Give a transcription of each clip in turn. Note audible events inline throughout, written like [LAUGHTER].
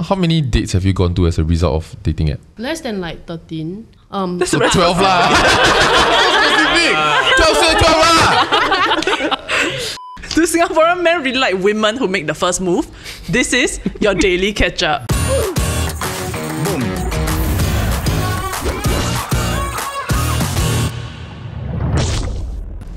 How many dates have you gone to as a result of dating app? Less than like 13. Um, [LAUGHS] So 12 lah. Specific. 12 say 12 lah. [LAUGHS] Do Singaporean men really like women who make the first move? This is your Daily Ketchup.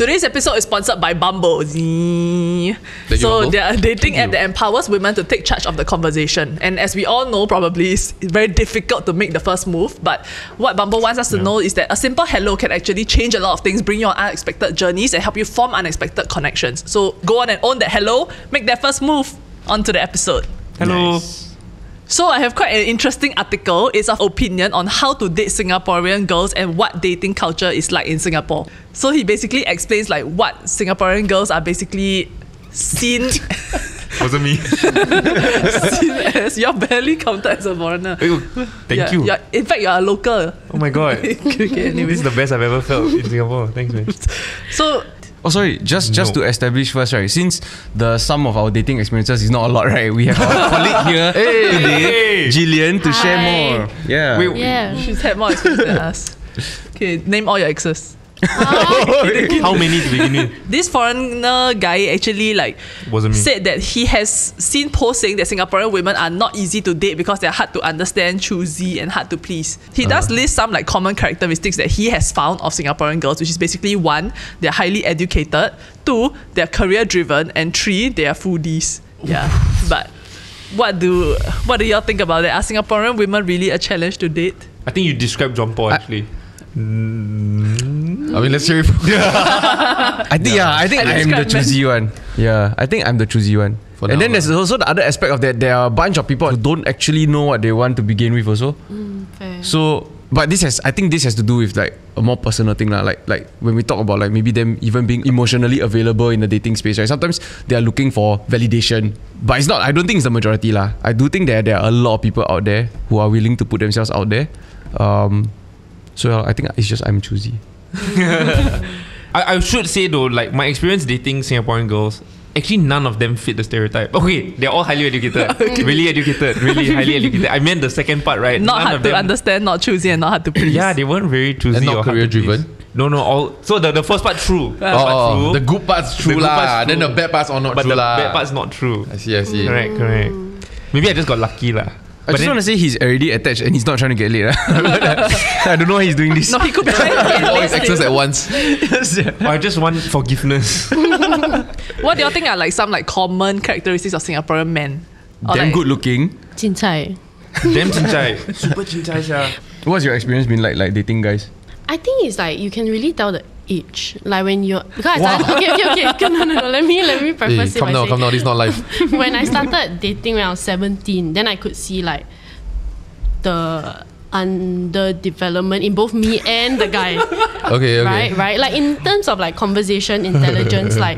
Today's episode is sponsored by Bumble. Zee. Thank you, So Bumble. they are a dating Thank app you. that empowers women to take charge of the conversation. And as we all know, probably it's very difficult to make the first move. But what Bumble wants us to know is that a simple hello can actually change a lot of things, bring you on unexpected journeys, and help you form unexpected connections. So go on and own that hello, make that first move. On to the episode. Hello. So I have quite an interesting article. It's of opinion on how to date Singaporean girls and what dating culture is like in Singapore. So he basically explains like what Singaporean girls are basically seen, [LAUGHS] Wasn't me. [LAUGHS] seen as you're barely counted as a foreigner. Ayo, thank Yeah, you. in fact, you're a local. Oh my god. [LAUGHS] okay, anyway. This is the best I've ever felt in Singapore. Thanks, man. So Oh sorry, just just No. to establish first, right? Since the sum of our dating experiences is not a lot, right? We have our [LAUGHS] colleague here today, Jillian, to share more. Yeah. Wait, yeah. she's had more experience than us. [LAUGHS] Okay, name all your exes. How many do begin need? This foreigner guy actually like Wasn't me. said that he has seen posts saying that Singaporean women are not easy to date because they're hard to understand, choosy, and hard to please. He does Uh-huh. list some like common characteristics that he has found of Singaporean girls, which is basically one, they're highly educated, two, they're career driven, and three, they are foodies. Yeah, but what do what do y'all think about that? Are Singaporean women really a challenge to date? I think you described John Paul actually. I mean, let's hear it. from- [LAUGHS] yeah. I think yeah, I think I I'm the describe choosy one. Yeah, I think I'm the choosy one. For and now then there's lah. also the other aspect of that. There are a bunch of people who don't actually know what they want to begin with. Also, Fair. so but this has I think this has to do with like a more personal thing lah. Like like when we talk about like maybe them even being emotionally available in the dating space, right? Sometimes they are looking for validation, but it's not. I don't think it's the majority lah. I do think that there are a lot of people out there who are willing to put themselves out there. Um, so I think it's just I'm choosy. [LAUGHS] I, I should say though, like my experience dating Singaporean girls, actually none of them fit the stereotype. Okay, they're all highly educated, [LAUGHS] really educated, really highly educated. I meant the second part, right? Not None hard of to them- understand, not choosy, and not hard to please. Yeah, they weren't very choosy And not or career-driven? please. No, no, all. So the, the first part true. First part Oh, true. the good part's The true good lah. part's Then the bad part's all not but true the lah. bad part's not true. I see, I see. Correct, correct. Maybe I just got lucky lah. I just want to say he's already attached and he's not trying to get laid. ah. [LAUGHS] I don't know why he's doing this. No, he could be trying to get All laid his exes still. at once. [LAUGHS] I just want forgiveness. [LAUGHS] What do you think are like some like common characteristics of Singaporean men? Or, Damn like, good looking. Cincai. Damn cincai. Super cincai sia. What's your experience been like like dating guys? I think it's like you can really tell the age. Like when you're because I started, okay, okay, okay. No, no, no. Let me let me [LAUGHS] Hey, preface it come now, come now. This is not life. [LAUGHS] when I started dating when I was 17, then I could see like the underdevelopment in both me and the guy. [LAUGHS] Okay, okay. Right, right. Like in terms of like conversation intelligence, like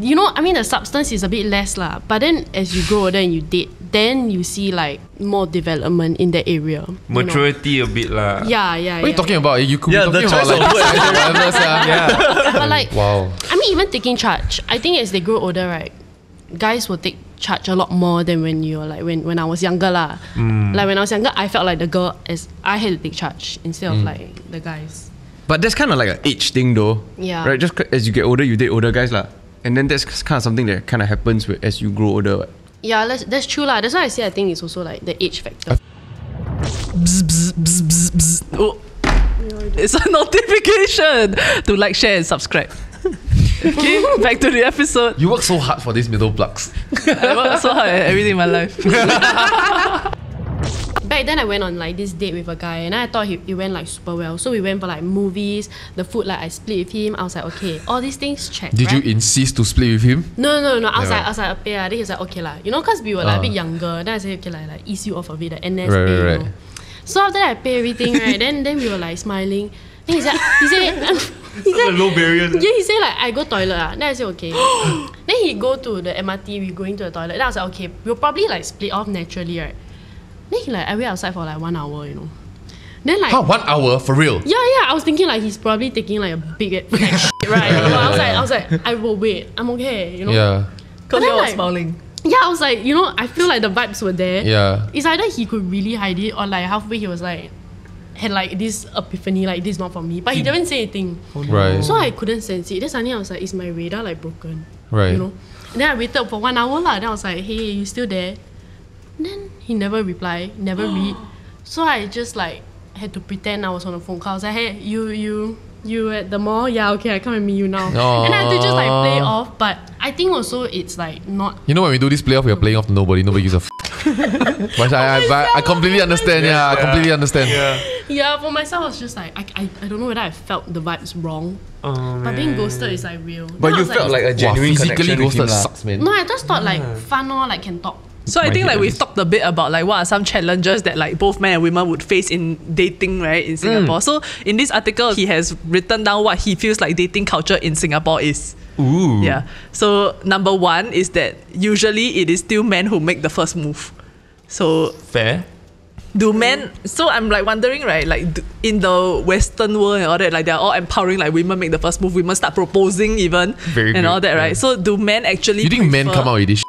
you know, I mean the substance is a bit less lah. But then as you grow older and you date, then you see like more development in that area. you know. Maturity a bit lah. Yeah, yeah. What are you yeah. talking about? You could Yeah, be the talking about like of words. [LAUGHS] whatever. Yeah. [LAUGHS] But like Wow. I mean, even taking charge. I think as they grow older, right, guys will take charge a lot more than when you're like when, when I was younger lah. Hmm. Like when I was younger, I felt like the girl as I had to take charge instead of hmm. like the guys. But that's kind of like an age thing though. Yeah. Right? Just as you get older, you date older guys lah. And then that's kind of something that kind of happens with, as you grow older. What. Yeah, that's, that's true lah. That's why I say I think it's also like the age factor. bzz, bzz, bzz, bzz, bzz. Oh. It's a [LAUGHS] notification to like, share, and subscribe. [LAUGHS] okay, back to the episode. You work so hard for these middle plugs. I work so hard at everything in my life. [LAUGHS] Back then, I went on like this date with a guy, and I thought he, it went like super well. So we went for like movies, the food like I split with him. I was like, okay, all these things check. Did right? you insist to split with him? No, no, no. I was Never. like, I was like, okay, lah. Then he was like, okay, lah. You know, cause we were like a bit Ah. younger. Then I said, okay, lah, like ease you off of it, the NS Right, pay, right, you right. know. So after that, I pay everything, right? [LAUGHS] then then we were like smiling. Then he said, he said, [LAUGHS] he Such a said, low barrier. yeah, he said like I go toilet. Ah. Then I said okay. [GASPS] then he go to the MRT. We going to the toilet. Then I was like okay. We'll probably like split off naturally, right? Then he like I wait outside for like one hour, you know. Then like Huh, one hour for real? yeah, yeah. I was thinking like he's probably taking like a big like, [LAUGHS] shit, right? You know, I was like, I was like, I will wait. I'm okay, you know. Yeah. Because then, I was like- smiling. yeah, I was like, you know, I feel like the vibes were there. Yeah. It's either he could really hide it or like halfway he was like had like this epiphany, like this is not for me. But he didn't say anything. Right. So I couldn't sense it. Then suddenly I was like, is my radar like broken? Right. You know? And then I waited for one hour lah. Then I was like, hey, you still there? And then he never reply, never [GASPS] read. So I just like had to pretend I was on a phone call. I was like, hey, you you you at the mall? Yeah, okay, I come and meet you now. And I had to just like play off. But I think also it's like not You know when we do this playoff, we are playing off to nobody. Nobody gives a. F- [LAUGHS] but I, oh I, but I completely understand. Yeah, I completely understand. Yeah, yeah, for myself, I was just like, I, I, I don't know whether I felt the vibes wrong. Oh, But being ghosted is like real. But Then you felt like a Wow, physically connection with him ghosted sucks, man. No, I just thought like fun or like can talk. So I think like we've talked a bit about like what are some challenges that like both men and women would face in dating, right, in Singapore. Mm. So in this article, he has written down what he feels like dating culture in Singapore is. Ooh. Yeah. So number one is that usually it is still men who make the first move. So Fair. do men? So I'm like wondering, right? Like in the Western world and all that, like they're all empowering. Like women make the first move, women start proposing even, Very and good, all that, right? yeah. So do men actually? You think men come out with this?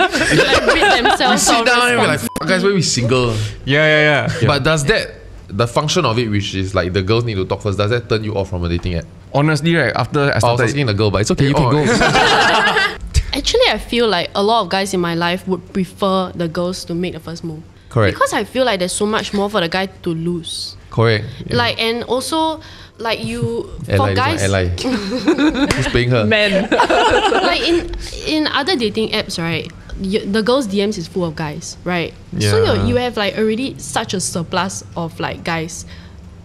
Like rid themselves Sit of down and be like, response- guys, why we single? Yeah, yeah, yeah. But does that the function of it, which is like the girls need to talk first, does that turn you off from a dating app? Honestly, right after oh, I I was started, asking the girl, but it's okay. You Oh, can go. [LAUGHS] Actually, I feel like a lot of guys in my life would prefer the girls to make the first move. Correct. Because I feel like there's so much more for the guy to lose. Correct. Like and also like you Ally, for this guys one, Ally. [LAUGHS] Who's paying her? Men. like in in other dating apps, right? You, the girls' DMs is full of guys, right? So Yeah. you you have like already such a surplus of like guys,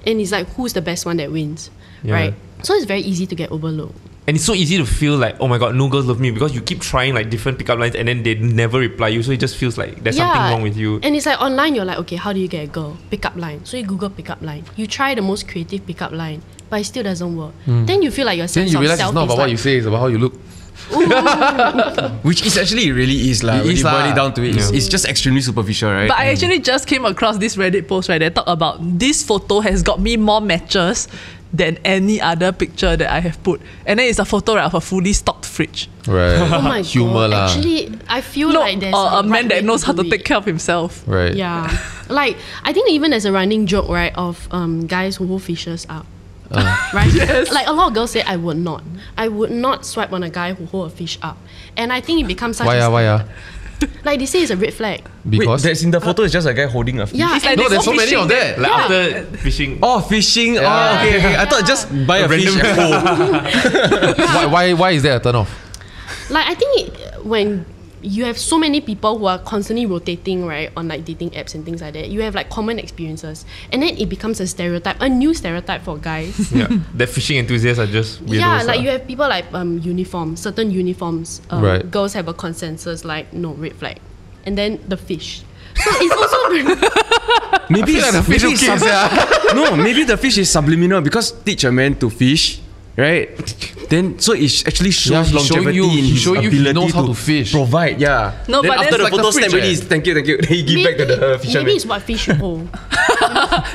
and it's like who's the best one that wins, Yeah. right? So it's very easy to get overlooked. And it's so easy to feel like, oh my god, no girls love me because you keep trying like different pickup lines and then they never reply you. So it just feels like there's something wrong with you. And it's like online, you're like, okay, how do you get a girl? Pickup line. So you Google pickup line. You try the most creative pickup line, but it still doesn't work. Hmm. Then you feel like your Then you realize self it's not is about what like, you say, it's about how you look. Which is actually it really is lah. It When is you boil lah. it down to it, it's, Yeah. it's just extremely superficial, right? But I actually just came across this Reddit post right that talk about this photo has got me more matches than any other picture that I have put. And then it's a photo right, of a fully stocked fridge. Right. oh my Humor [LAUGHS] god. lah. Actually, I feel No, like there's a, a, a man right that way knows how to do take care of himself. right. Yeah, [LAUGHS] like I think even there's a running joke right of um guys who hold fishes up. Right? Yes. Like a lot of girls say I would not. I would not swipe on a guy who hold a fish up. And I think it becomes such Why a ah, why ah? like they say it's a red flag. Wait, Because that's in the photo. It's just a guy holding a fish. Yeah, It's like no, there's go so many of that. Like Yeah. after fishing. Oh, fishing. Yeah. Oh, okay, okay. I thought just buy a, fish and [LAUGHS] hold. why, why, why is that a turn off? like I think it, when you have so many people who are constantly rotating right on like dating apps and things like that, you have like common experiences, and then it becomes a stereotype, a new stereotype for guys. [LAUGHS] yeah. The fishing enthusiasts are just weirdos. yeah, like you have people like um uniforms, certain uniforms. Um, Right. Girls have a consensus like no red flag, and then the fish. So it's also [LAUGHS] Maybe like the fish maybe it's okay sub- [LAUGHS] no, maybe the fish is subliminal because teach a man to fish, right? Then so it actually shows he's showing longevity you- in his showing you he ability knows how to fish. Provide, yeah. No, then but after that's the like the photo fridge, stamp already, is thank you, thank you. Then he give back to the maybe fisherman. it's what fish you hold. [LAUGHS]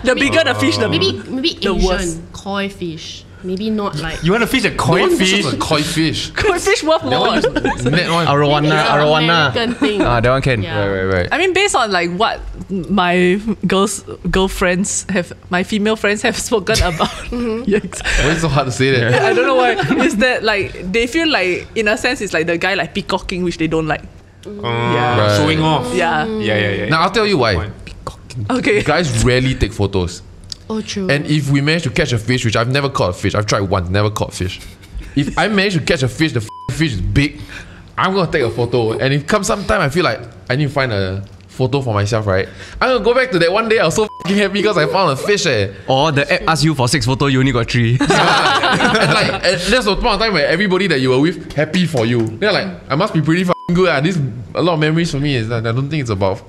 The bigger the fish, the Maybe maybe The Asian worst. koi fish. Maybe not like. You want to fish a koi This fish? is a koi fish. [LAUGHS] koi fish worth That one more. is [LAUGHS] net one. Arowana, Maybe it's an arowana. American thing. Ah, that one can. Yeah. Right, right, right. I mean, based on like what my girls girlfriends have, my female friends have [LAUGHS] spoken about. Yikes. Why is it so hard to say that? I don't know why. Is that like they feel like in a sense it's like the guy like peacocking, which they don't like. Uh, Right. Showing off. Yeah. Yeah, yeah, yeah. Now I'll tell you why. Point. Okay. [LAUGHS] Guys rarely take photos. Oh, true. And if we manage to catch a fish, which I've never caught a fish, I've tried once, never caught fish. If I manage to catch a fish, the f- [LAUGHS] fish is big, I'm gonna take a photo. And if comes some time I feel like I need to find a photo for myself, right? I'm gonna go back to that one day I was so fucking happy because I found a fish. Eh. Or the app asks you for six photo, you only got three. [LAUGHS] and like and that's the point of time where everybody that you were with happy for you. They're like, I must be pretty fucking good. Ah. This a lot of memories for me. Is that I don't think it's about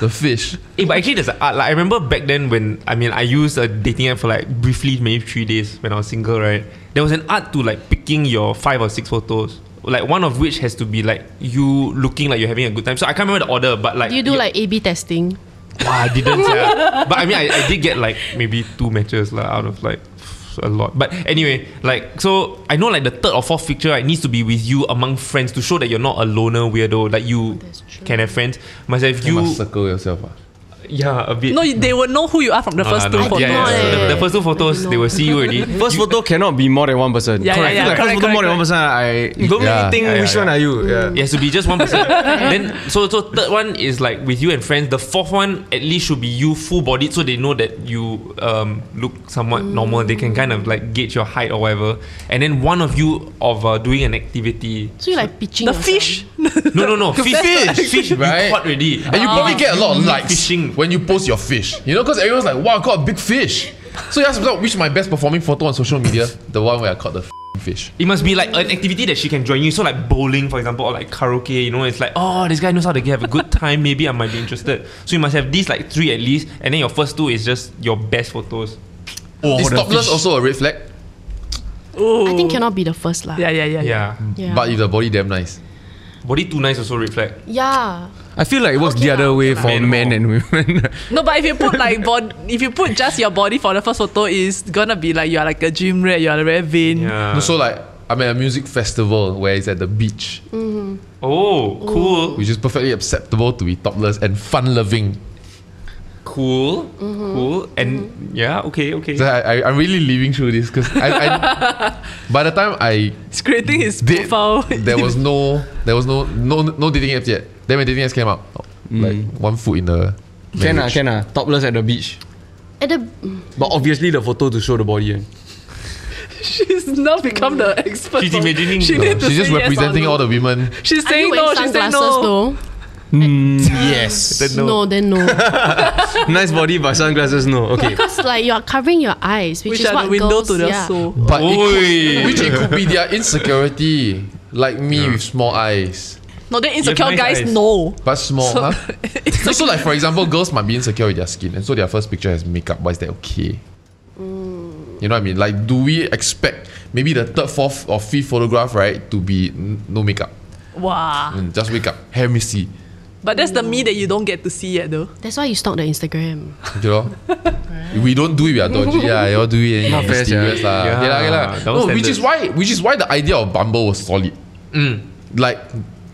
the fish. [LAUGHS] Eh, but actually, there's an art. Like I remember back then when I mean I used a dating app for like briefly, maybe three days when I was single. Right, there was an art to like picking your five or six photos. Like one of which has to be like you looking like you're having a good time. So I can't remember the order, but like do you do like A/B testing? Wow, I didn't. [LAUGHS] yeah. But I mean, I, I did get like maybe two matches lah out of like a lot. But anyway, like so I know like the third or fourth picture right, needs to be with you among friends to show that you're not a loner weirdo. Like you can have friends. Must have You you must circle yourself. ah. Yeah, a bit. No, they will know who you are from the first lah, two no. photos. Yeah, yeah. know So the, the first two photos, they will see you already. [LAUGHS] First photo cannot be more than one person. Yeah, yeah, Correct. I yeah, feel like correct, first photo more than one person. I don't Yeah. really think Yeah, yeah, which yeah. one are you. Yeah. It has to be just one person. [LAUGHS] then so so third one is like with you and friends. The fourth one at least should be you full bodied so they know that you um, look somewhat normal. They can kind of like gauge your height or whatever. And then one of you of uh, doing an activity. So you like pitching The fish. No no no [LAUGHS] fish Fish, fish right? You caught already. And you probably get a lot of You likes fishing. When you post your fish. You know, because everyone's like, wow, I caught a big fish. So you ask yourself, which is my best performing photo on social media? The one where I caught the fish. It must be like an activity that she can join you. So like bowling, for example, or like karaoke. You know, it's like oh, this guy knows how to have a good time. Maybe I might be interested. So you must have these like three at least, and then your first two is just your best photos. Oh, is the topless fish. also a red flag? Ooh. I think cannot be the first lah. Yeah, yeah, yeah. Yeah. Yeah. But if the body damn nice. Body too nice also red flag. yeah. I feel like it works Okay the other lah, way okay for lah. men and women. [LAUGHS] No, but if you put like bod, if you put just your body for the first photo, is gonna be like you're like a gym rat, you're very vain. Yeah. No, so like, I'm at a music festival where it's at the beach, mm-hmm. oh, cool, which is perfectly acceptable to be topless and fun loving. cool, mm-hmm. cool, and mm-hmm. yeah, okay, okay. So I, I, I'm really living through this because I, I, [LAUGHS] by the time I He's creating his did, profile. there was no, there was no, no, no dating apps yet. Then when dating apps came out, like one foot in the. can ah, marriage. can ah. Topless at the beach. At the But obviously the photo to show the body. eh. [LAUGHS] She's now become the expert. She's for- imagining She the- need to She's just say yes or representing no. all the women. She's are saying no. wearing She's saying sunglasses no. though? yes. [LAUGHS] Then No. no. then no. [LAUGHS] nice body but sunglasses no. Okay. because like you're covering your eyes, which, Which is are what the window girls, to their yeah. soul. But it Oi. could, which it could be their insecurity, like me with small eyes. No, then insecure nice guys eyes. know. But small, So- huh? [LAUGHS] No, so like for example, girls might be insecure with their skin, and so their first picture has makeup. But is that okay? You know what I mean? Like, do we expect maybe the third, fourth, or fifth photograph, right, to be n- no makeup, Wow. Mm, just makeup, hair messy, But that's the me that you don't get to see yet though. That's why you stalk the Instagram. you know? [LAUGHS] We don't do it, we are dodgy. Yeah, you all do it. Not Not fair, mysterious sia. lah. Yeah, Okay lah, okay lah. double No, which is why, which is why the idea of Bumble was solid. Mm. like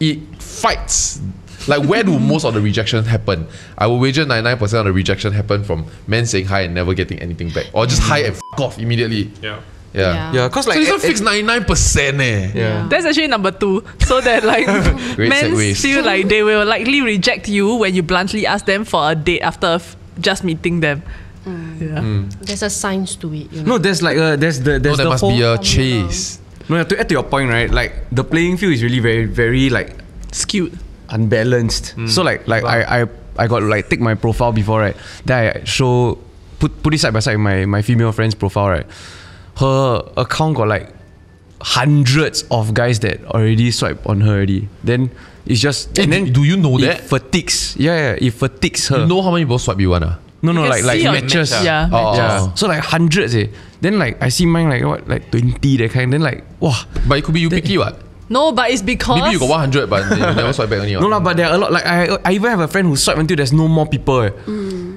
it fights. Like where do most of the rejection happen? I will wager 99% of the rejection happen from men saying hi and never getting anything back, or just hi and f- off immediately. Yeah. Yeah. Yeah, cause So like this one at- fixed 99% eh. Yeah. That's actually number two. So that like [LAUGHS] men segues. feel like they will likely reject you when you bluntly ask them for a date after f- just meeting them. Yeah. There's a science to it. You know? No, there's like a there's the No, there the must whole be a chase. No, to add to your point, right? Like the playing field is really very, very like Skewed. unbalanced. So like like I, I I got like take my profile before, right? Then I show put put it side by side with my, my female friend's profile, right? Her account got like hundreds of guys that already swipe on her already. Then it's just Eh, and then do you know it that? fatigues. Yeah, yeah, it fatigues her. You know how many people swipe you want? Ah? No, no, You like like see on matches. match, Yeah. Oh, Yeah. So like hundreds eh. Then like I see mine like what like twenty that kind. Then like wow. But it could be you picky what? No, but it's because Maybe you got 100 but [LAUGHS] you never swipe back on you. No lah, but there are a lot. Like I, I even have a friend who swipe until there's no more people. Eh.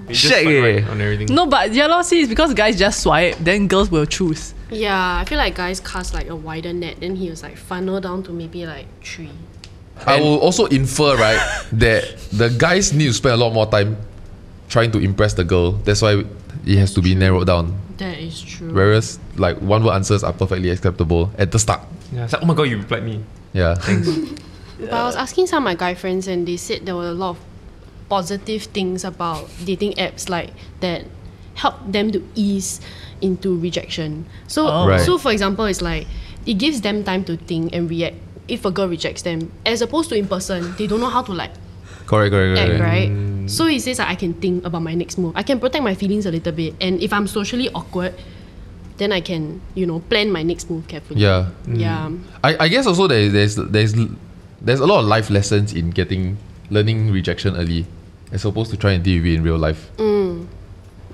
It's just Shag like, eh. right on everything. No, but yeah, lor, see, it's because guys just swipe, then girls will choose. Yeah, I feel like guys cast like a wider net. Then he was like funnel down to maybe like three. I will also infer, right, [LAUGHS] that the guys need to spend a lot more time trying to impress the girl. That's why it has to be narrowed down. That is true. Whereas, like, one word answers are perfectly acceptable at the start. Yeah, it's like, oh my god, you replied me. Yeah. Thanks. [LAUGHS] But I was asking some of my guy friends, and they said there were a lot of positive things about dating apps, like that help them to ease into rejection. So, Oh. Right. so for example, it's like it gives them time to think and react. If a girl rejects them, as opposed to in person, they don't know how to like correct, correct, act, correct. Mm. Right? So he says that I can think about my next move. I can protect my feelings a little bit, and if I'm socially awkward, then I can, you know, plan my next move carefully. Yeah. Mm. Yeah. I, I guess also there, there's there's there's a lot of life lessons in getting learning rejection early as opposed to trying to deal with it in real life. Mm.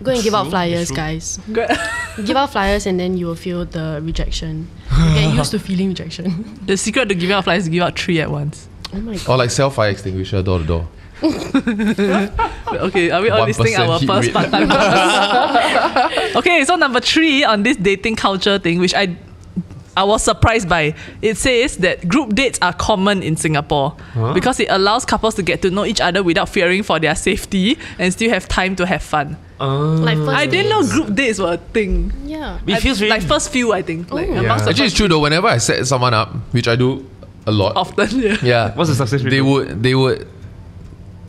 Go and give out flyers, true. guys. [LAUGHS] give out flyers and then you will feel the rejection. Get used to [LAUGHS] feeling rejection. The secret to giving out flyers is give out three at once. Oh my god. Or like self fire extinguisher door to door. [LAUGHS] Okay, are we all 1% listing our first part time [LAUGHS] [LAUGHS] Okay, so number three on this dating culture thing, which I I was surprised by. It says that group dates are common in Singapore because it allows couples to get to know each other without fearing for their safety and still have time to have fun. Uh, Like first I didn't know group dates were a thing. Yeah. it I- feels really like first few, I think. Like amongst the Actually, it's true though. Whenever I set someone up, which I do a lot, often. Yeah. yeah, What's the success rate? they would they would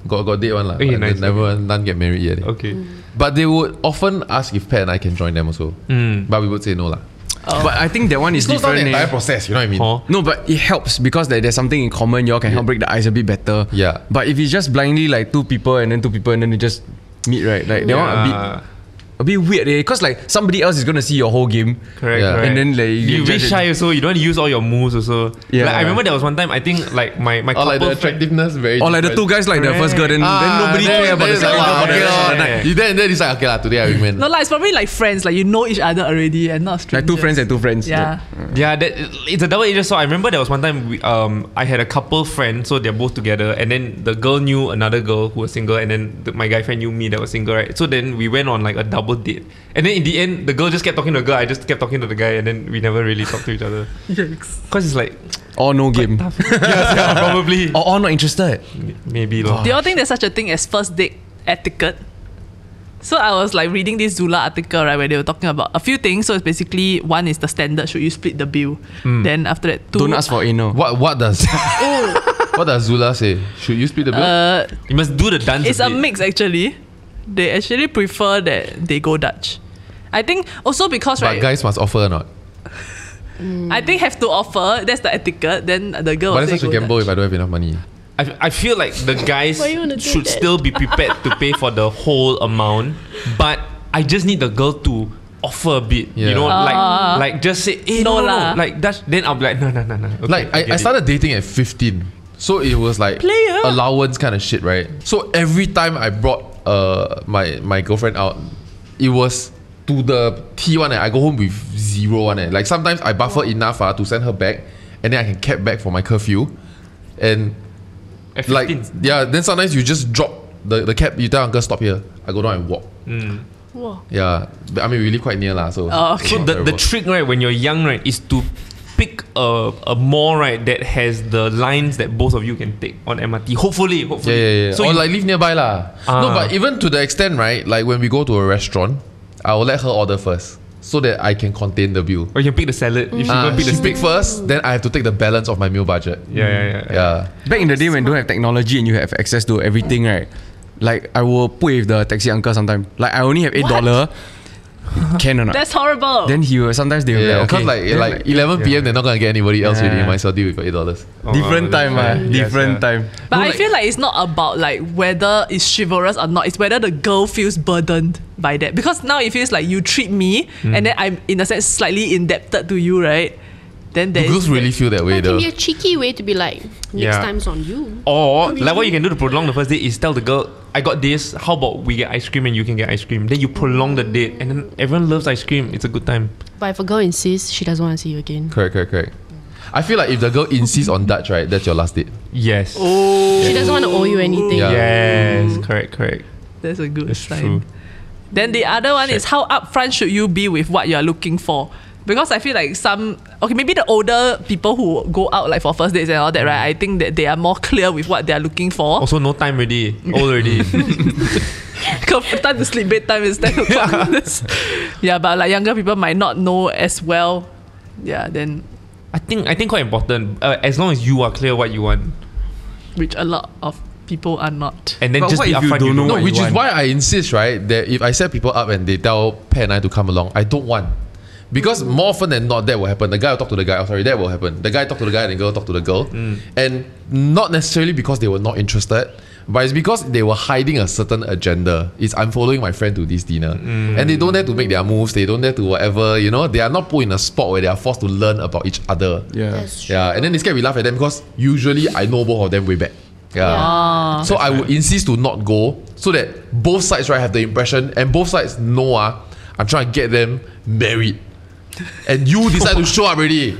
got got date one lah. Okay, but nice, they never none get married yet. Okay. But they would often ask if Pat and I can join them also. Mm. But we would say no lah. But I think that one is Slows down the entire eh. process. You know what I mean? Huh? No, but it helps because like, there's something in common. Y'all can help break the ice a bit better. Yeah. But if it's just blindly like two people and then two people and then they just meet, right? Like that want a bit Yeah. A bit weird, eh? Because like somebody else is gonna see your whole game. Correct, Yeah. correct. And then, like, you you be judge shy also. You don't want to use all your moves also. Yeah. Like, I remember there was one time. I think like my my Or like the attractiveness very. Or like the two guys like the first girl, then, then Ah, nobody then- care about then the it's second like, girl ah, for the okay rest of lor. the. You then then it's like okay lah. Today I win. No, like it's probably like friends. Like you know each other already and not strangers. Like two friends and two friends. Yeah. Yeah, that it's a double-edged sword. I remember there was one time we, um I had a couple friend, so they're both together, and then the girl knew another girl who was single, and then the, my guy friend knew me that was single, right? So then we went on like a double date, and then in the end, the girl just kept talking to the girl. I just kept talking to the guy, and then we never really talked to each other. [LAUGHS] Yikes. Cause it's like, Or no game. [LAUGHS] yes, yeah, [LAUGHS] probably, Or all not interested. maybe lor. Do you all think there's such a thing as first date etiquette? So I was like reading this Zula article, right, where they were talking about a few things. So it's basically one is the standard, should you split the bill? Then after that, two Don't ask for anal. What what does what does Zula say? Should you split the bill? uh, You must do the dance. it's a bit. mix actually. They actually prefer that they go Dutch. I think also because but right, guys must offer or not. I think have to offer. That's the etiquette. Then the girl. But will it's say such a gamble Dutch. if I don't have enough money. I, I feel like the [LAUGHS] guys Why you wanna do should that? still be prepared to pay for the whole amount, but I just need the girl to offer a bit. You Yeah. know, Ah. like like just say, hey, No no, no, lah. like that's then I'll be like, no, no, no, no. Okay, like I, get I it. started dating at 15 so it was like Player. allowance kind of shit right so every time i brought uh my my girlfriend out it was to the T one eh. I go home with zero one eh. like sometimes I buffer enough uh, to send her back and then I can cap back for my curfew and At like yeah then sometimes you just drop the, the cap you tell uncle stop here I go down and walk Whoa. yeah but I mean we live quite near lah so Oh, okay. So the, the trick right when you're young right is to pick a, a mall right that has the lines that both of you can take on MRT. Hopefully, Yeah, hopefully. yeah, yeah. So or you- like live nearby lah. No, Ah. but even to the extent, right? Like when we go to a restaurant, I will let her order first so that I can contain the bill. or you can pick the salad. If she go pick the she steak. pick first, then I have to take the balance of my meal budget. Yeah, yeah, yeah. Yeah. Back in the day when you don't have technology and you have access to everything, right? Like I will put with the taxi uncle sometime. Like I only have eight dollar. Can or not? That's horrible. then he will sometimes they will Yeah, be because like, okay. like Then, like 11 p.m. they're not gonna get anybody else really. Yeah. Might as well deal with eight dollars. Oh, different that's time, ah, right. Yes, different yeah. time. But No, I like- feel like it's not about like whether it's chivalrous or not. It's whether the girl feels burdened by that. Because now it feels like you treat me and then I'm in a sense slightly indebted to you, right? Then Do girls really feel that way That can though? be a cheeky way to be like, next Yeah. time's on you. Or like what you can do to prolong the first date is tell the girl, I got this. How about we get ice cream and you can get ice cream? Then you prolong the date, and then everyone loves ice cream. It's a good time. But if a girl insists, she doesn't want to see you again. Correct, correct, correct. I feel like if the girl insists on Dutch, right, that's your last date. Yes. Oh. She doesn't want to owe you anything. Yeah. Yes. Correct. Correct. that's a good That's sign. true. Then the other one is how upfront should you be with what you're looking for? Because I feel like some okay, maybe the older people who go out like for first dates and all that, right? I think that they are more [LAUGHS] clear with what they are looking for. Also, no time already. Old already. [LAUGHS] time to sleep, bedtime is 10 [LAUGHS] o'clock. That's- yeah, but like younger people might not know as well. Yeah, then I think I think quite important. Uh, as long as you are clear what you want, which a lot of people are not. and then But just what be if you don't know No, what which you is want? why I insist, right, that if I set people up and they tell Pat and I to come along, I don't want. Because more often than not, that will happen. The guy will talk to the guy. Oh, sorry, that will happen. The guy talk to the guy, and the girl talk to the girl. And not necessarily because they were not interested, but it's because they were hiding a certain agenda. It's I'm following my friend to this dinner, and they don't dare to make their moves. They don't dare to whatever. You know, they are not put in a spot where they are forced to learn about each other. Yeah. That's true. Yeah, and then they scared we laugh at them because usually I know both of them way back. Yeah. Ah. so I would insist to not go so that both sides right have the impression and both sides know ah, I'm trying to get them married. And you decide to show up already.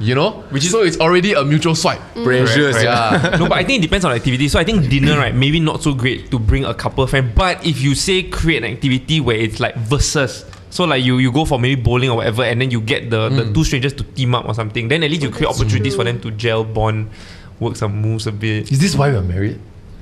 You know, which is so it's already a mutual swipe. Pressures, Correct, yeah. no, but I think it depends on the activity. So I think dinner, right, maybe not so great to bring a couple friend. But if you say create an activity where it's like versus, so like you you go for maybe bowling or whatever, and then you get the, the mm. two strangers to team up or something, then at least you create opportunities for them to gel, bond, work some moves a bit. Is this why we're married?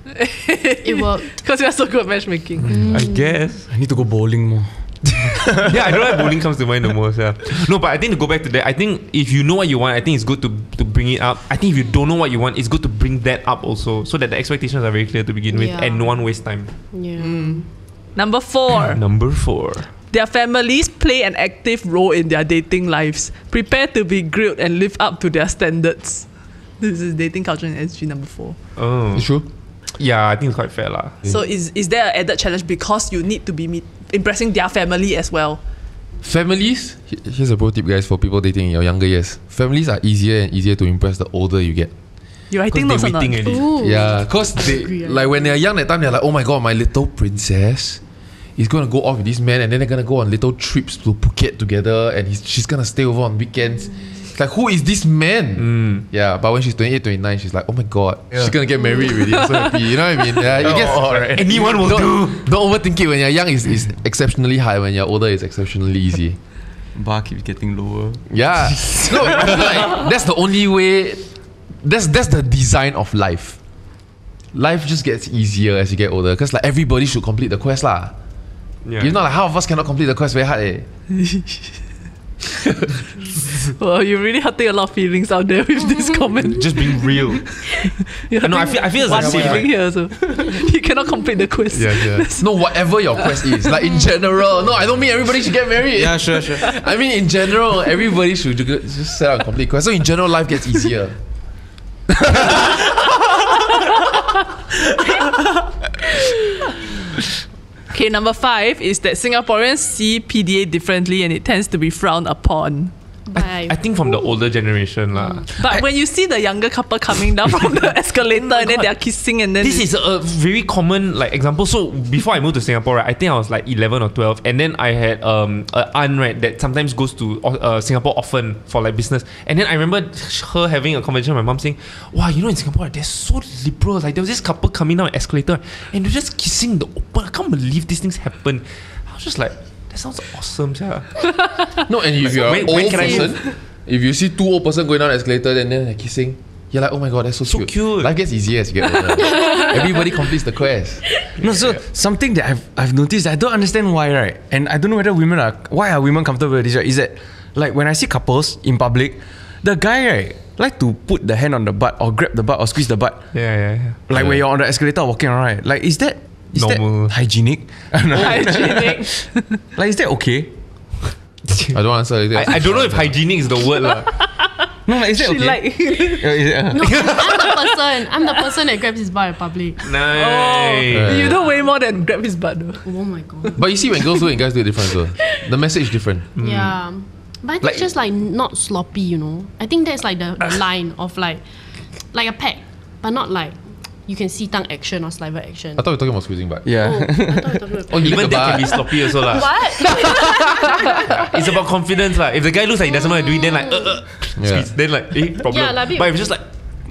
It worked. [LAUGHS] Because we are so good at matchmaking. I guess. I need to go bowling more. [LAUGHS] yeah, I don't know why bowling comes to mind the most. Yeah. No, but I think to go back to that, I think if you know what you want, I think it's good to, to bring it up. I think if you don't know what you want, it's good to bring that up also, so that the expectations are very clear to begin with, Yeah. and no one waste time. Yeah. Hmm. Number four. [LAUGHS] Number four. Their families play an active role in their dating lives. Prepare to be grilled and live up to their standards. This is dating culture in SG number four. Oh, It's true. yeah, I think it's quite fair lah. So is is there an added challenge because you need to be meet, impressing their family as well? Families. he- Here's a pro tip, guys, for people dating in your younger years. Families are easier and easier to impress the older you get. You're writing Because notes they're or not? waiting already. Ooh. Yeah, cause they [LAUGHS] Agree, like when they're young that time they're like, oh my god, my little princess is gonna go off with this man, and then they're gonna go on little trips to Phuket together, and he's, she's gonna stay over on weekends. It's Like who is this man? Yeah, but when she's 28, 29, she's like, oh my god, she's gonna get married. I'm so happy. You know what I mean? Yeah, it gets, [LAUGHS] Anyone will do. don't, don't overthink it. When you're young, it's, it's exceptionally high. When you're older, it's exceptionally easy. Bar keeps getting lower. Yeah. [LAUGHS] no, like that's the only way. That's that's the design of life. Life just gets easier as you get older, because like everybody should complete the quest lah. Yeah. If not, like half of us cannot complete the quest very hard. Eh. [LAUGHS] [LAUGHS] Well, you're really hurting a lot of feelings out there with this [LAUGHS] comment. just being real. [LAUGHS] You're No, I hurting feel- I feel it's one the same, feeling right? here so you cannot complete the quiz. No, whatever your quest is, like in general. No, I don't mean everybody should get married. Yeah, sure, sure. I mean in general, everybody should just set out a complete quest. So in general, life gets easier. Okay, number five is that Singaporeans see PDA differently and it tends to be frowned upon. Bye. I think from the older generation lah. But when you see the younger couple coming down from the [LAUGHS] escalator and then they're kissing and then This is a very common like example. So before I moved to Singapore, right, I think I was like eleven or twelve, and then I had um an aunt right that sometimes goes to uh, Singapore often for like business, and then I remember her having a conversation with my mom saying, "Wow, you know in Singapore they're so liberal. Like there was this couple coming down an escalator and they're just kissing the open. I can't believe these things happen. I was just like." That sounds awesome, yeah. [LAUGHS] No, and if you're when- an when old can I person, if you see two old person going down the escalator and then they're kissing, you're like, oh my god, that's so, So cute. cute. Life gets easier as you get older. [LAUGHS] Everybody completes the quest. No, so something that I've I've noticed I don't understand why, right? And I don't know whether women are why are women comfortable with this, right? Is that like when I see couples in public, the guy right like to put the hand on the butt or grab the butt or squeeze the butt. Yeah, yeah, yeah. Like when you're on the escalator walking around, right? Like is that is Normal. that hygienic? [LAUGHS] hygienic. [LAUGHS] like is that okay? I don't answer it. I, I don't know if hygienic is the word lah. No, like is that She okay? like [LAUGHS] Uh, is it, no, I'm the person. I'm the person that grabs his bar in public. Nice. you do way more than grab his butt though. Oh my god. But you see, when girls do it guys do it different, so the message is different. Yeah. But I think Like- it's just like not sloppy, you know. I think that's like the, the line of like like a peck, but not like you can see tongue action or saliva action. I thought we were talking about squeezing butt. Oh, yeah. I thought you were talking about [LAUGHS] Oh, you Even lick the that can be sloppy also lah. What? [LAUGHS] It's about confidence lah. If the guy looks like he doesn't want to do it, then like, uh, uh, Yeah. squeeze. Then like, eh, problem. Yeah, like but if it's just like,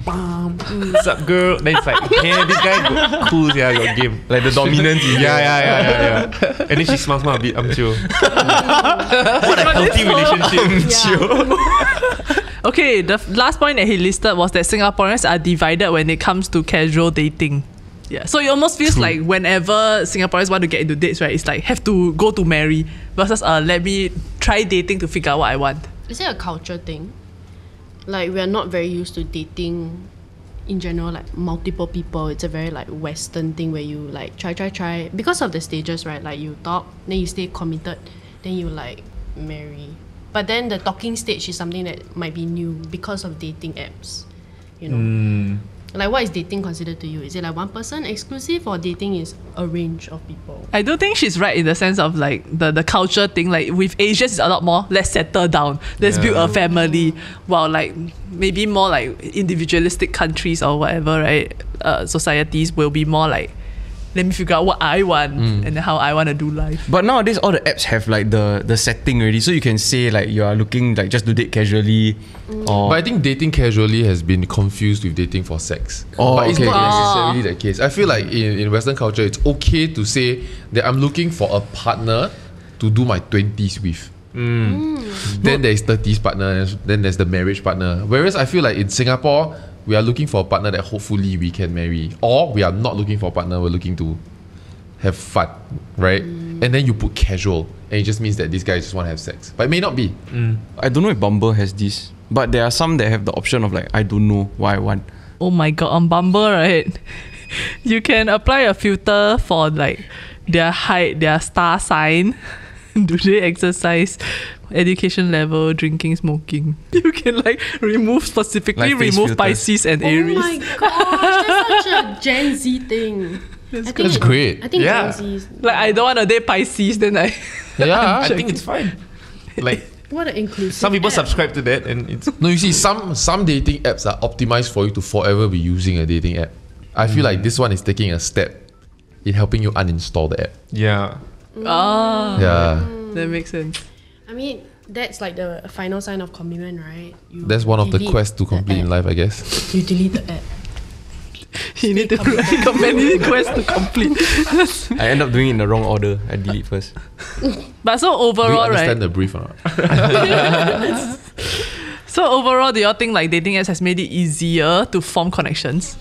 bam, what's up, girl? Then it's like, [LAUGHS] yeah, this guy cool, yeah, got game. like the dominance is Yeah, yeah, yeah, yeah, yeah. And then she smiles smile a bit. I'm chill. what a healthy relationship. Yeah. Okay, the f- last point that he listed was that Singaporeans are divided when it comes to casual dating. Yeah, so it almost feels like whenever Singaporeans want to get into dates, right, it's like have to go to marry versus uh let me try dating to figure out what I want. Is it a culture thing? Like we're not very used to dating in general, like multiple people. It's a very like Western thing where you like try, try, try. Because of the stages, right? Like you talk, then you stay committed, then you like marry. But then the talking stage is something that might be new because of dating apps. You know? Like what is dating considered to you? Is it like one person exclusive or dating is a range of people? I don't think she's right in the sense of like the, the culture thing. Like with Asians, it's a lot more let's settle down, let's build a family. While like maybe more like individualistic countries or whatever, right? Uh, societies will be more like let me figure out what I want Mm. and how I want to do life. But nowadays, all the apps have like the the setting already, so you can say like you are looking like just to date casually, mm. or But I think dating casually has been confused with dating for sex. Oh, but it's okay, not ah. necessarily the case. I feel like in, in Western culture, it's okay to say that I'm looking for a partner to do my 20s with. Hmm. Then hmm. there's 30s partner, then there's the marriage partner. Whereas I feel like in Singapore, we are looking for a partner that hopefully we can marry. Or we are not looking for a partner, we're looking to have fun, right? Mm. And then you put casual, and it just means that these guys just want to have sex. But it may not be. Mm. I don't know if Bumble has this, but there are some that have the option of like I don't know what I want. Oh my god, on Bumble, right? [LAUGHS] You can apply a filter for like their height, their star sign. [LAUGHS] Do they exercise? Education level, drinking, smoking. [LAUGHS] You can like remove specifically Like remove filters. Pisces and Oh Aries. Oh my gosh, that's such a Gen Z thing. I think That's it- great. I think Yeah. Gen Z. like I don't want to date Pisces, then I [LAUGHS] Yeah, I think it's fine. Like What an inclusive. some people app. subscribe to that, and it's No, you see, some some dating apps are optimized for you to forever be using a dating app. I feel like this one is taking a step in helping you uninstall the app. yeah. Ah Yeah, that makes sense. I mean, that's like the final sign of commitment, right? You that's one of the quests to complete in life, I guess. You delete the app. [LAUGHS] You need to rank of many quests to complete. [LAUGHS] I end up doing it in the wrong order. I delete first. [LAUGHS] But so Do you overall, understand right? the brief or not? So overall, do y'all think like dating apps has made it easier to form connections?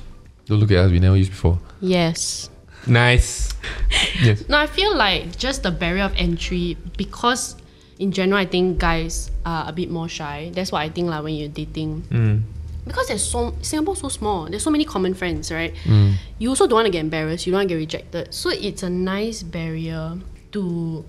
Don't look at us, we never used before. Yes. Nice. Yes. No, I feel like just the barrier of entry because in general I think guys are a bit more shy. That's what I think like when you're dating. Mm. Because there's so Singapore's so small. There's so many common friends, right? Mm. You also don't want to get embarrassed. You don't want to get rejected. So it's a nice barrier to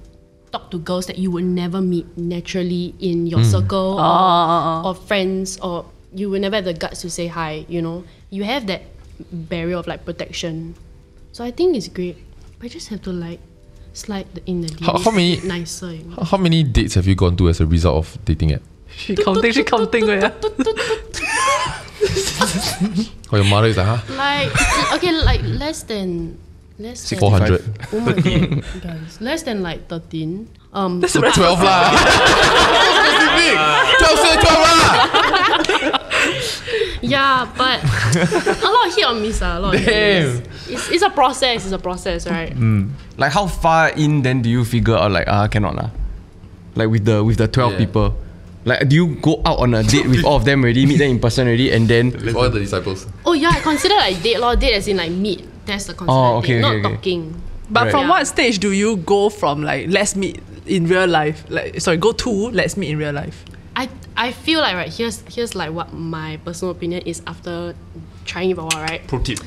talk to girls that you would never meet naturally in your mm. circle or, oh. or friends or you will never have the guts to say hi, you know. You have that barrier of like protection. So I think it's great. But I just have to like slide the, in the How- DMs how many- nicer, you know. How, how many dates have you gone to as a result of dating app? She counting, she counting. Yeah. Or your mother is like, huh? Like okay, like less than less than 400. [LAUGHS] Oh my god, guys, less than like thirteen. Um, So 12 lah. [LAUGHS] Specific. 12 say 12 lah. Yeah, but a lot of hit or miss, ah, a lot of hit or Damn. miss. It's, it's a process. It's a process, right? Like how far in then do you figure out like ah cannot lah? Like with the with the twelve Yeah. people. Like do you go out on a date with all of them already, meet them in person already, and then With all the disciples. Oh yeah, I consider like date law date as in like meet. That's the consider Oh, okay, date, not okay, okay. talking. But Right. from Yeah. what stage do you go from like let's meet in real life? Like sorry, go to let's meet in real life. I I feel like right here's here's like what my personal opinion is after trying it for a while, right? Pro tip.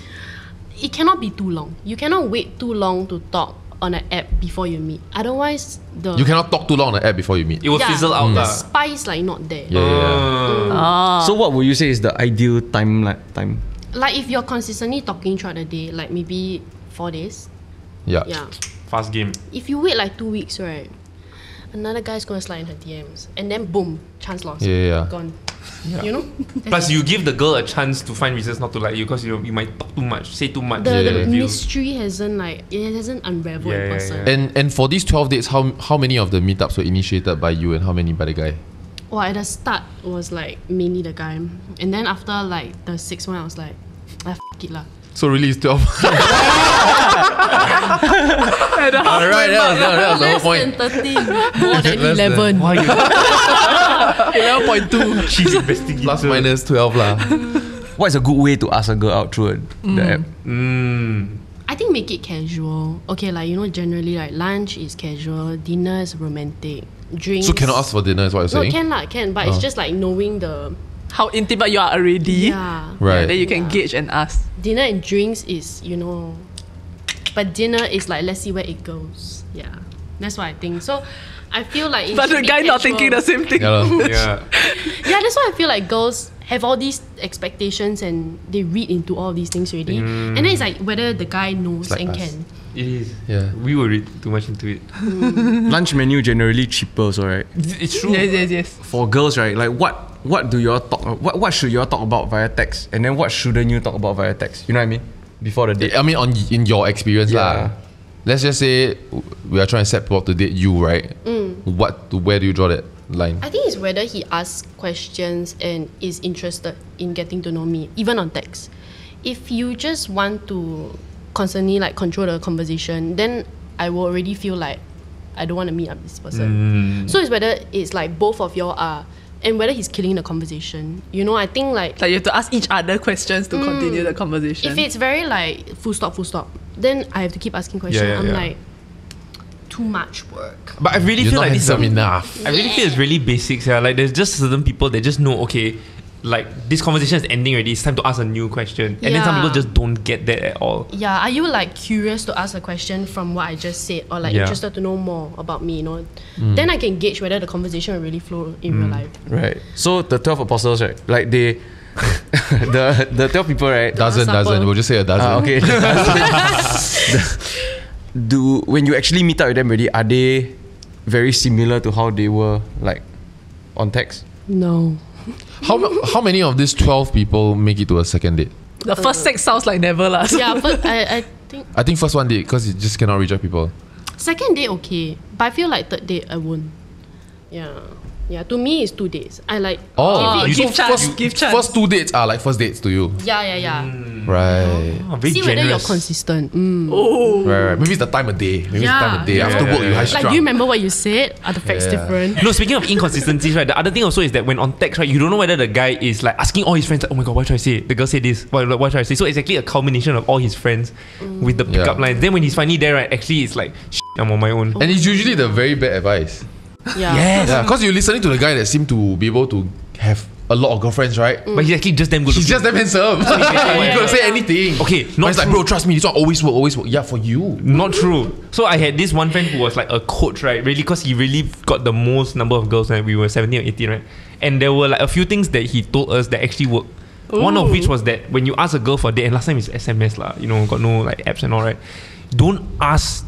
It cannot be too long. You cannot wait too long to talk on an app before you meet. Otherwise, the You cannot talk too long on the app before you meet. It will yeah, fizzle out The lah. spice like not there. Yeah, yeah, yeah. Oh. Ah. so what would you say is the ideal time like time? Like if you're consistently talking throughout the day, like maybe four days. Yeah. Yeah. Fast game. If you wait like two weeks, right? Another guy's gonna slide in her DMs, and then boom, chance lost. Yeah, yeah, yeah. Gone. You know. Plus, you give the girl a chance to find reasons not to like you because you you might talk too much, say too much. the, Yeah, the yeah. Mystery hasn't like it hasn't unraveled Yeah, in yeah, person. yeah. And and for these 12 dates, how how many of the meetups were initiated by you and how many by the guy? Well, at the start was like mainly the guy, and then after like the sixth one, I was like, ah, f- it lah. So really it's 12. [LAUGHS] Alright, that was, that was the whole Less point. than thirteen, more than Less than- eleven. Why you? Eleven point two. [LAUGHS] She's investigator. Plus minus 12 lah. What is a good way to ask a girl out through the app? Mm. I think make it casual. Okay, like you know, generally like lunch is casual, dinner is romantic, drinks. So cannot ask for dinner is what you're No, saying? can lah, can. But Oh. it's just like knowing the How intimate you are already. yeah. Right. Then you can Yeah. gauge and ask. Dinner and drinks is you know, but dinner is like let's see where it goes. Yeah, that's what I think. So. I feel like it But the be guy not thinking the same thing. Yeah. [LAUGHS] Yeah. Yeah, that's why I feel like girls have all these expectations and they read into all these things already. Mm. And then it's like whether the guy knows like and us. can. It is. Yeah. We will read too much into it. Mm. [LAUGHS] Lunch menu generally cheaper, so right? It's true. Yes, yes, yes. For girls, right? Like what what do you all talk? What what should you all talk about via text? And then what shouldn't you talk about via text? You know what I mean? before the date. I mean, on in your experience, Yeah. lah. Let's just say we are trying to set people up to date you, right? Mm. What? Where do you draw that line? I think it's whether he asks questions and is interested in getting to know me, even on text. If you just want to constantly like control the conversation, then I will already feel like I don't want to meet up this person. Mm. So it's whether it's like both of y'all are and whether he's killing the conversation. You know, I think like Like you have to ask each other questions to mm. continue the conversation. if it's very like full stop, full stop, then I have to keep asking questions. yeah, I'm yeah. like too much work. But I really You're feel like this is a- enough. I really feel it's really basics. Yeah, like there's just certain people that just know. Okay, like this conversation is ending already. It's time to ask a new question, and then some people just don't get that at all. Yeah, are you like curious to ask a question from what I just said, or like Yeah. interested to know more about me? You know, then I can gauge whether the conversation will really flow in real life. Right. So the twelve apostles, right? Like they, [LAUGHS] the the twelve people, right? Doesn't doesn't. We'll just say a dozen. Ah, okay. [LAUGHS] [LAUGHS] Do when you actually meet up with them already, are they very similar to how they were like on text? No. How how many of these twelve people make it to a second date? the first sex sounds like never lah. Yeah, but I, I think I think first one date because you just cannot reject people. second date okay, but I feel like third date I won't. Yeah, yeah. To me, it's two dates. I like. Oh, give it- you give chance, first, give chance. first two dates are like first dates to you, yeah, yeah, yeah. Hmm. Right? Oh, very See whether you're consistent. Mm. oh. Right, right. Maybe it's the time of day. Maybe it's the time of day. Yeah. After Yeah, work, yeah, you yeah. high Like, do you remember what you said? Are the facts Yeah. different? No, speaking of inconsistencies, right? The other thing also is that when on text, right, you don't know whether the guy is like asking all his friends, like, "Oh my god, what should I say?" The girl said this. What, what should I say? So it's actually a culmination of all his friends with the pickup Yeah. lines. Then when he's finally there, right, actually it's like, "I'm on my own." And it's usually the very bad advice. Yeah. Yeah, because you're listening to the guy that seemed to be able to have a lot of girlfriends, right? But he's actually just damn good. He's looking. just damn handsome. [LAUGHS] [LAUGHS] you yeah, could say anything. Okay, but not it's like, true. bro, trust me, this one always work, always work. Yeah, for you. Not true. So I had this one friend who was like a coach, right? Really, because he really got the most number of girls when we were 17 or 18, right? And there were like a few things that he told us that actually worked. One of which was that when you ask a girl for a date, and last time it's SMS lah, you know, got no like apps and all right. Don't ask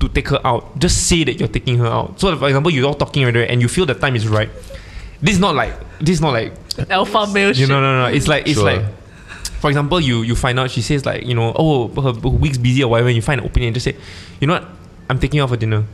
to take her out. Just say that you're taking her out. So for example, you're all talking already and you feel the time is right. This is not like this is not like Alpha male you shit. know, no, no. It's like it's Sure. like, for example, you you find out she says like you know, oh, her, her week's busy or whatever. And you find an opening and just say, you know what, I'm taking you out for dinner,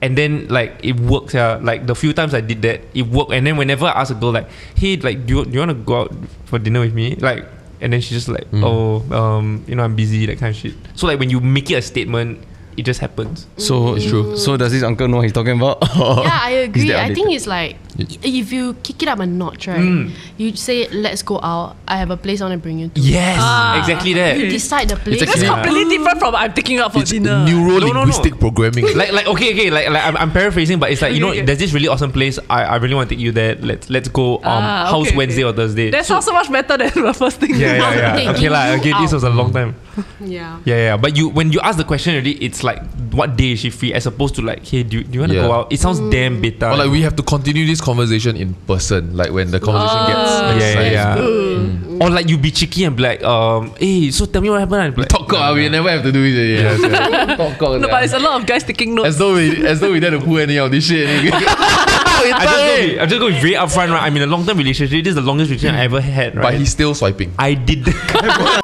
and then like it works. Yeah, like the few times I did that, it worked. And then whenever I ask a girl like, hey, like, do you, do you want to go out for dinner with me? Like, and then she's just like, oh, um, you know, I'm busy, that kind of shit. So like when you make it a statement, it just happens. So It's true. So does this uncle know what he's talking about? [LAUGHS] Yeah, I agree. I think it's like if you kick it up a notch, right? You say, "Let's go out. I have a place I want to bring you to." Yes, Ah. exactly that. You decide the place. That's actually- Yeah. completely different from I'm taking you out for It's dinner. neuro No, no, no. linguistic programming. like like okay okay like, like I'm, I'm paraphrasing but it's like you know [LAUGHS] Okay, okay. there's this really awesome place I, I really want to take you there let's let's go um Ah, house okay, Wednesday okay. or Thursday That sounds so much better than the first thing. yeah yeah yeah Taking [LAUGHS] okay lah you okay this out. was a long time yeah. yeah yeah but you when you ask the question already it's like what day is she free as opposed to like hey do, you- do you want to Yeah. go out it sounds damn bitter Or like we have to continue this conversation in person, like when the conversation Ah, gets yeah exciting. yeah, Good. or like you be cheeky and be like um hey so tell me what happened and be like, Talk cock, we never have to do it. Yeah, yeah. [LAUGHS] Talk cock. No, but it's a lot of guys taking notes. as though we as though we dare to pull any of this shit. [LAUGHS] [LAUGHS] I just go with- I just go very upfront right I'm in a long term relationship this is the longest relationship I ever had right but he's still swiping. I didn't.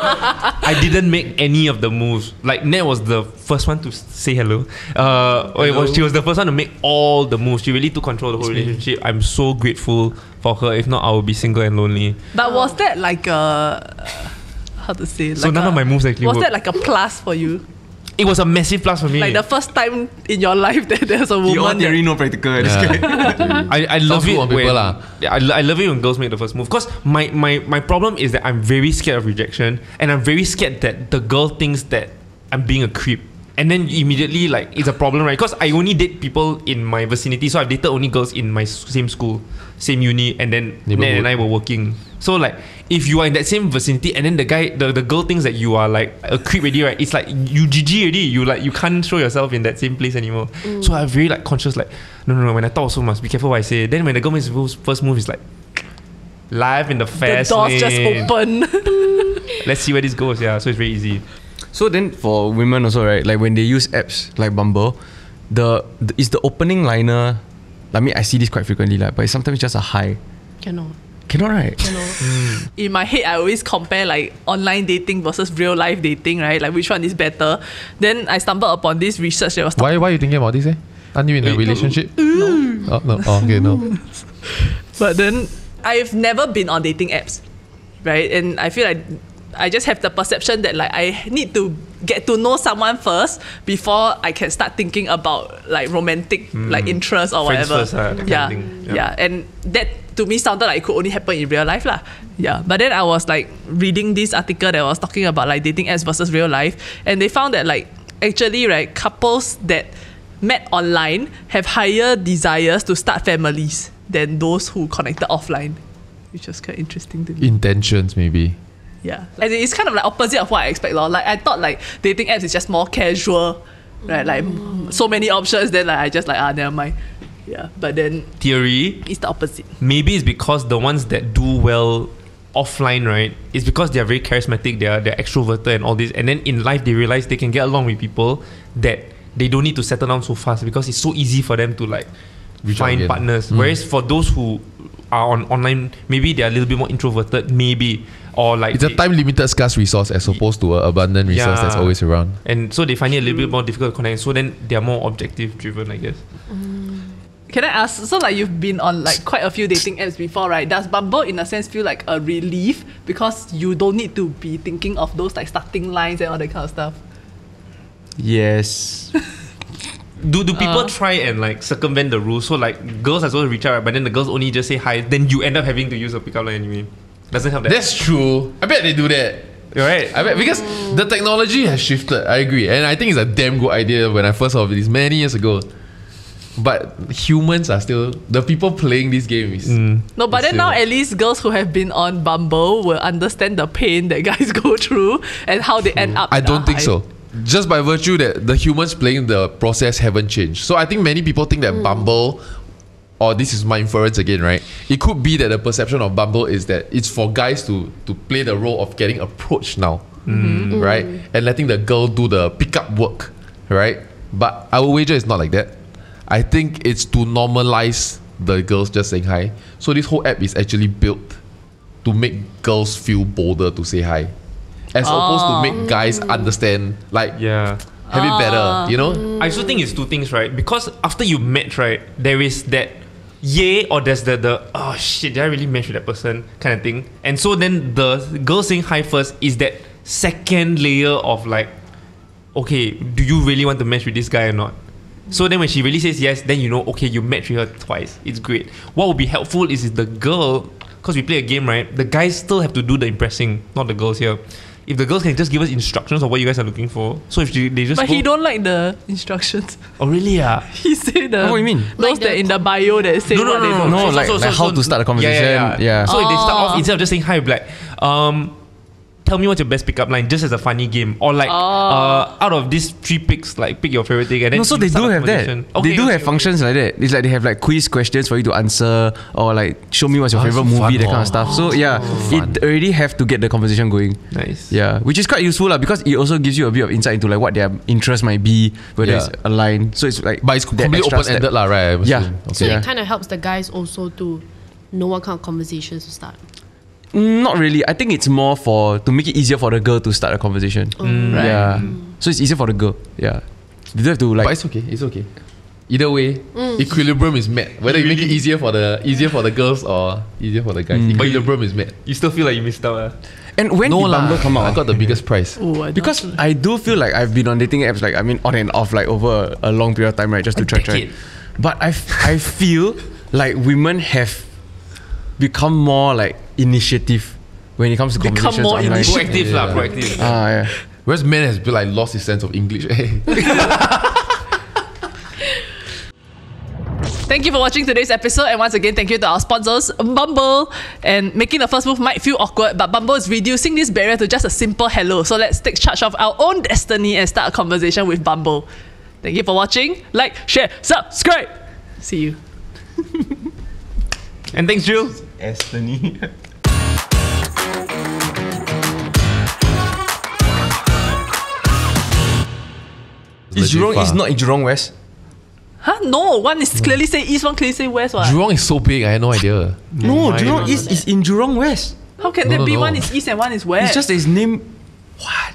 I didn't make any of the moves. Like Nat was the first one to say hello. Uh, wait, Hello. was she was the first one to make all the moves. She really took control of the whole relationship. I'm so grateful for her. If not, I would be single and lonely. But was that like a how to say? So like none a- of my moves actually Was worked. that like a plus for you? It was a massive plus for me. Like the first time in your life that [LAUGHS] there's a The all woman. theory, that- no practical. Yeah. [LAUGHS] I, I love good it on paper when lah. Yeah, I, I love it when girls make the first move because my, my my problem is that I'm very scared of rejection and I'm very scared that the girl thinks that I'm being a creep and then immediately like it's a problem right because I only date people in my vicinity so I've dated only girls in my same school same uni and then Nat Neighborhood. and I were working so like if you are in that same vicinity and then the guy the, the girl thinks that you are like a creep already right it's like you GG already you like you can't show yourself in that same place anymore mm. so I'm very like conscious like no no no when I talk also must be careful what I say then when the girl makes the first- first move it's like live in the fast. the fast doors just open. [LAUGHS] let's see where this goes yeah so it's very easy So then for women also, right? Like when they use apps like Bumble, the, the is the opening liner. I mean, I see this quite frequently, like, but it's sometimes just a high. Cannot. Cannot right? Cannot. In my head, I always compare like online dating versus real life dating, right? Like which one is better. Then I stumbled upon this research that was talking Why, why are you thinking about this? Eh? Aren't you in a Wait, relationship? [LAUGHS] Oh, no. Oh, okay, no. [LAUGHS] But then I've never been on dating apps, right? And I feel like I just have the perception that like I need to get to know someone first before I can start thinking about like romantic hmm. like interest or Friends whatever. first, uh, that kind of yeah, yeah, Yeah. and that to me sounded like it could only happen in real life lah. Yeah, but then I was like reading this article that was talking about like dating apps versus real life, and they found that like actually right couples that met online have higher desires to start families than those who connected offline, which was quite interesting to me. Intentions, maybe. Yeah, and it's kind of like opposite of what I expect. Lor. Like I thought like dating apps is just more casual, right? Like so many options. Then like I just like ah never mind. Yeah, but then Theory, it's the opposite. maybe it's because the ones that do well offline, right? It's because they're very charismatic, they're they're extroverted and all this. And then in life they realize they can get along with people that they don't need to settle down so fast because it's so easy for them to like Reach find again. partners. Whereas for those who are on online, maybe they're a little bit more introverted, maybe. Or like It's a time limited scarce resource as opposed to an abundant resource that's always around. and so they find it a little bit more difficult to connect. So then they're more objective driven, I guess. Can I ask? So like you've been on like quite a few dating apps before, right? Does Bumble in a sense feel like a relief because you don't need to be thinking of those like starting lines and all that kind of stuff? Yes. [LAUGHS] Do do people Uh. try and like circumvent the rules? So like girls are supposed to reach out, right? but then the girls only just say hi. Then you end up having to use a pickup line anyway. Doesn't help that. That's true. I bet they do that. You're right. I bet because the technology has shifted. I agree, and I think it's a damn good idea when I first heard of this many years ago. But humans are still the people playing this game. Is, mm. No, but then now at least girls who have been on Bumble will understand the pain that guys [LAUGHS] go through and how they end up. I don't think high- so. Just by virtue that the humans playing the process haven't changed. So I think many people think that hmm. Bumble, or this is my inference again, right? It could be that the perception of Bumble is that it's for guys to to play the role of getting approached now, mm-hmm. mm. right? And letting the girl do the pickup work, right? But I will wager it's not like that. I think it's to normalize the girls just saying hi. So this whole app is actually built to make girls feel bolder to say hi, as oh. opposed to make guys mm. understand like Yeah. have it better. You know, mm. I also think it's two things, right? Because after you met, right, there is that yay or there's the the oh shit, did I really match with that person kind of thing. And so then the girl saying hi first is that second layer of like, okay, do you really want to match with this guy or not? So then when she really says yes, then you know, okay, you match with her twice. It's great. What would be helpful is the girl, because we play a game, right? The guys still have to do the impressing, not the girls here. If the girls can just give us instructions of what you guys are looking for. So if they, they just But go, he don't like the instructions. Oh really? Yeah. [LAUGHS] He said the what do you mean? those Like that the in the bio that say No, no, what they no, don't no, No, like. like- like how to start a conversation, yeah. yeah, yeah. So if they start off Oh. instead of just saying hi, be like, um, tell me what's your best pickup line, just as a funny game, or like, uh, out of these three picks, like pick your favorite thing, and then No, so they do have that. conversation. they do okay, have okay. functions like that. It's like they have like quiz questions for you to answer, or like show me what's your Ah, favorite so movie, fun, that kind oh. of stuff. So yeah, fun. it already have to get the conversation going. Nice. Yeah, which is quite useful lah because it also gives you a bit of insight into like what their interest might be, whether Yeah. it's aligned. So it's like but it's that completely open ended, lah, right? Yeah. assume. So Yeah. it kind of helps the guys also to know what kind of conversations to start. Mm, Not really. I think it's more for to make it easier for the girl to start a conversation. Right. Yeah. So it's easier for the girl. Yeah. You don't have to like. But like. it's okay. It's okay. Either way, equilibrium is met. Whether you make it easier for the easier for the girls or easier for the guys, Mm. equilibrium is met. You still feel like you missed out. Uh. And when No did lah, Bumble come out? I got the biggest prize. Ooh, I Because know. I do feel like I've been on dating apps, like I mean, on and off, like over a, a long period of time, right, just to try, try. decade. But I, f- I feel like women have become more like initiative when it comes to Become conversations more online. initiative. Proactive lah, Yeah. proactive. Ah, yeah. Whereas men has been like lost his sense of English. [LAUGHS] Thank you for watching today's episode, and once again, thank you to our sponsors, Bumble. And making the first move might feel awkward, but Bumble is reducing this barrier to just a simple hello. So let's take charge of our own destiny and start a conversation with Bumble. Thank you for watching. Like, share, subscribe. See you. And thanks, Jill. Estony. Is Jurong far. is not in Jurong West? Huh? No, one is clearly say east, one clearly say west. What? Jurong is so big. I had no idea. No, Mine Jurong East is in Jurong West. How can No, there no, be no. one is east and one is west? It's just that his name. What?